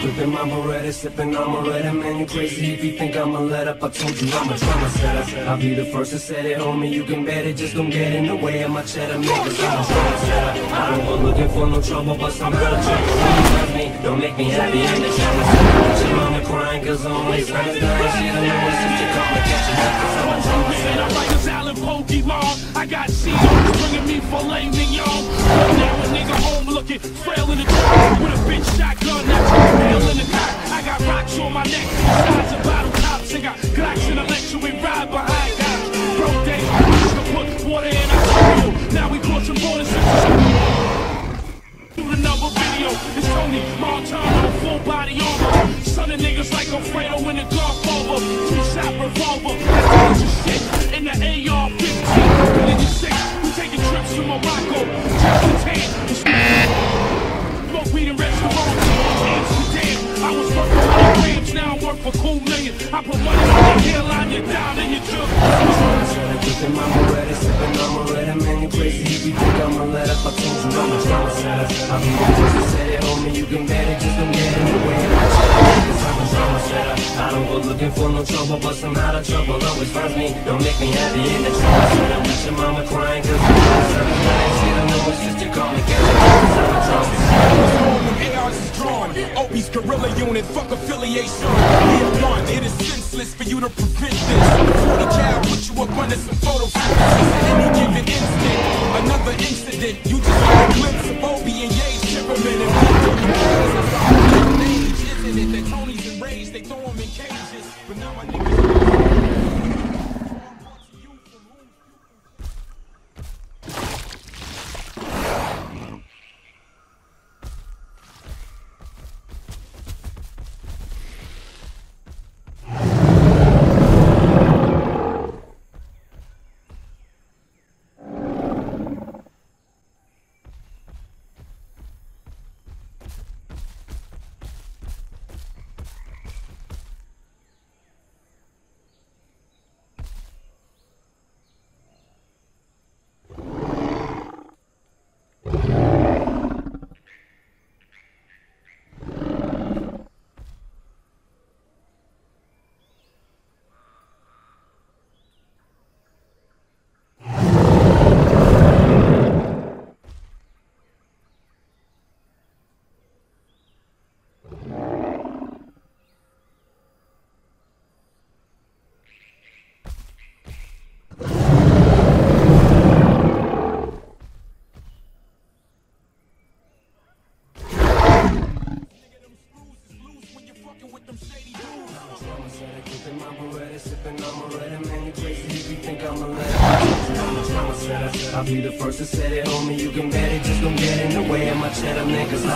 My Beretta, sipping Beretta Man, you crazy if you think I'ma let up. I told you I'm a trauma setter. I'll be the first to set it, homie, you can bet it. Just don't get in the way of my cheddar. Man Cause I'm a trauma setter. I don't go looking for no trouble, but somehow the trouble me, don't make me happy in the trauma setter Your mama crying cause only friends dying She don't know it's just a complication Cause I'm a trauma setter I like a salad Pokemon. I got CEOs bringing me filet mignon. Now a nigga home looking frail in the truck with a bitch shotgun that's nail in the cock. I got rocks on my neck, size of bottle tops, and got Glocks in the lecture we ride behind guys. Broke day, we used to put water in Tony Montana, full body armor. Son of niggas like Alfredo in the Godfather. Two shot revolver. That's shit in the AR-15. Million six. We taking trips to Morocco. Tan. Smoke weed in restaurants. Amsterdam. I was working for the grams. Now I work for cool million. I put money on your hairline. You're down and you're drunk. Gripping my Beretta, sipping on Beretta Man, you crazy if you think I'ma let up I told you I'm a setter I'll be homie, you can bet it Just don't get in the way of I don't go looking for no trouble, but somehow the trouble always finds me Don't make me happy in the trauma setter With your mama crying cause I'm a seven nine She don't know it's just to call me Cause I'm a setter ARs is drawn. Opie's guerrilla unit, fuck affiliation. We are one, it is senseless for you to prevent this. 40 cal, put you up under some photo any given instant, another incident. You just got a glimpse of Opie and Ye's temperament they throw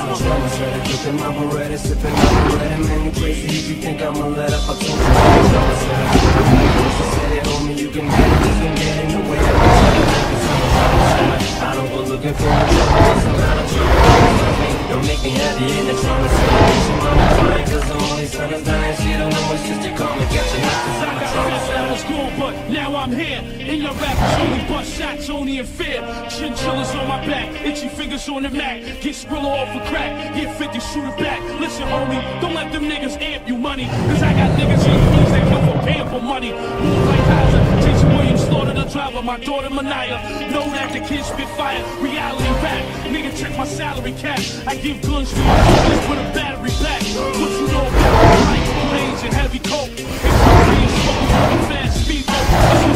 I'm a trauma setter Gripping my Beretta, sipping on Beretta Man, you crazy if you think I'ma let up I told you I'm a trauma setter I'll be the set it, homie, you can bet it Just don't get in the way of my cheddar man Cause I'm a trauma I don't go looking for no trouble, but somehow the trouble comes me Don't make me happy in the trauma Your mama crying cause the only son is dying She don't it's just to call me, knock Cause I'm a trauma setter was cool, but now I'm here. In your rap, only bust shots, only in fear. Chinchillas on my back, itchy fingers on the Mac. Get Skrilla off a crack, get 50, shoot it back. Listen, homie, don't let them niggas amp you money. Cause I got niggas in Queens that come for paying for money. Move like Heiser, The driver, my daughter Mania. Know that the kids spit fire, reality rap. Nigga, check my salary cap. I give guns to you, just put a battery back. What you know about light, planes, and heavy coke. It's a Fast speedboat.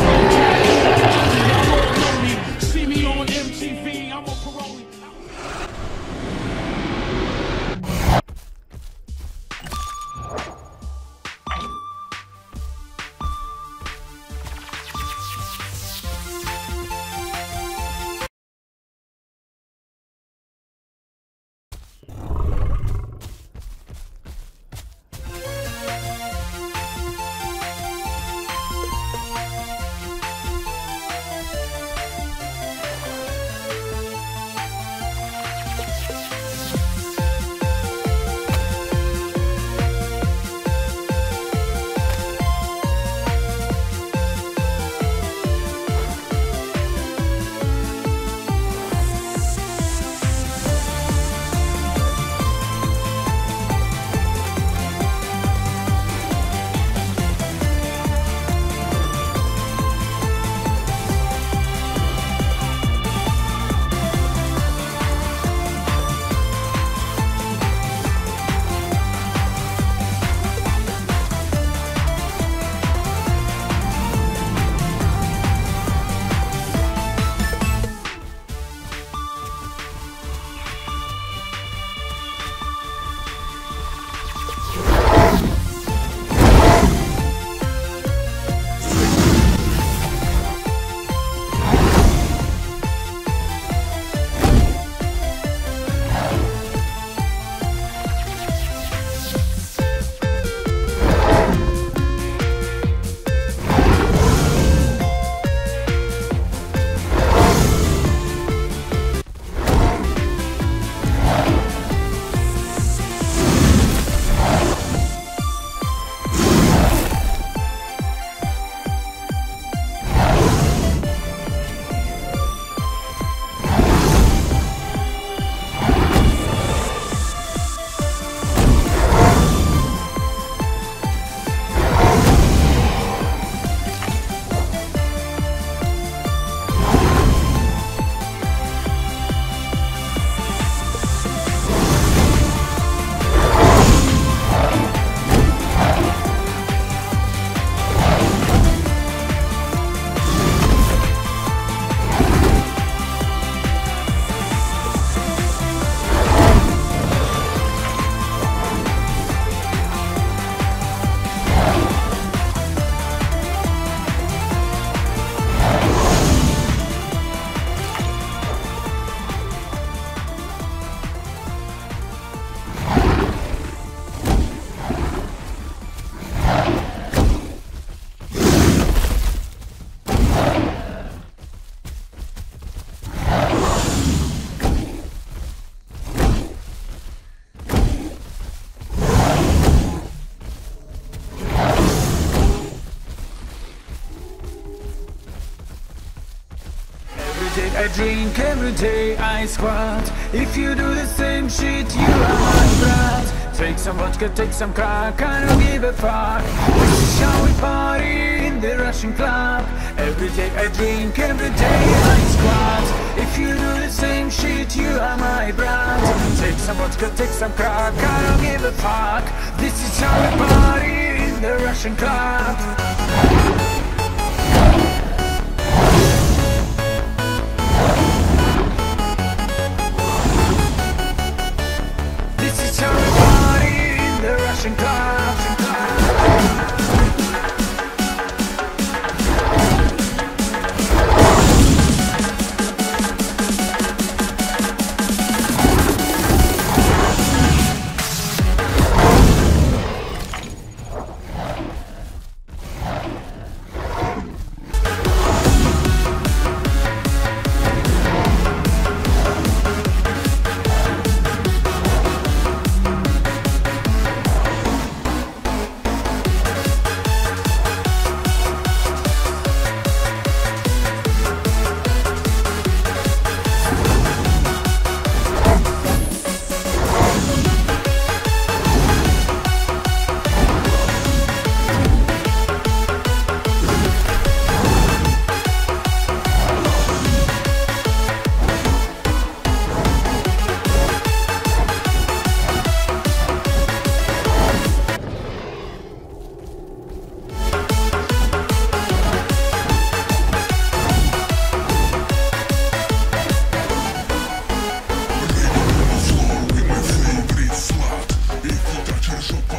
Drink, every day I squat. If you do the same shit, you are my brat. Take some vodka, take some crack, I don't give a fuck. This is how we party in the Russian club. Every day I drink, every day I squat. If you do the same shit, you are my brat. Take some vodka, take some crack, I don't give a fuck. This is how we party in the Russian club. Change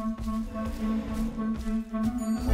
Thank you.